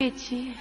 越急。